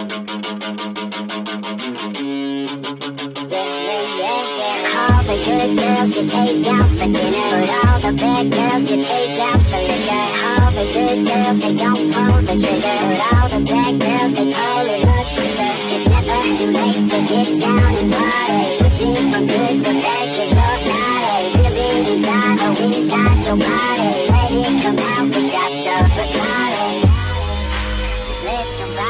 All the good girls you take out for dinner But all the bad girls you take out for liquor. All the good girls they don't pull the trigger But all the bad girls they pull it much quicker. It's never too late to get down and party Switching from good to bad it. Inside, inside your body. Let it come out with shots of Bacardi Just let your body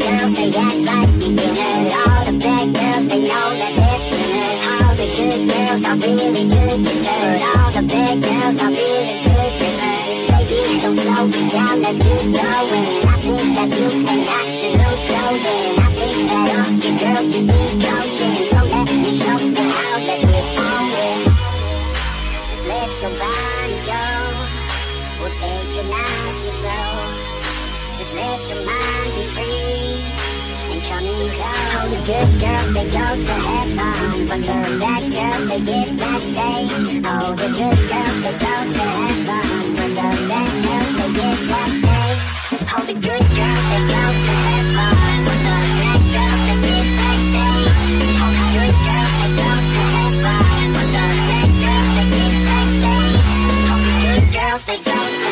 girls they act like beginners. All the bad girls they know that they're sinners. All the good girls are really good kissers. All the bad girls are really good swimmers. Baby, don't slow me down, let's keep going. I think that you and I should lose clothing. I think that all you girls just need coaching. So let me show you how. Let's get on it. Just let your body go. We'll take it nice and slow. Just let your mind be free All the good girls they go to heaven, but the bad girls they get backstage. All the good girls they go to heaven, but the bad girls they get backstage. All the good girls they go to heaven, but the bad girls they get backstage. All the good girls they go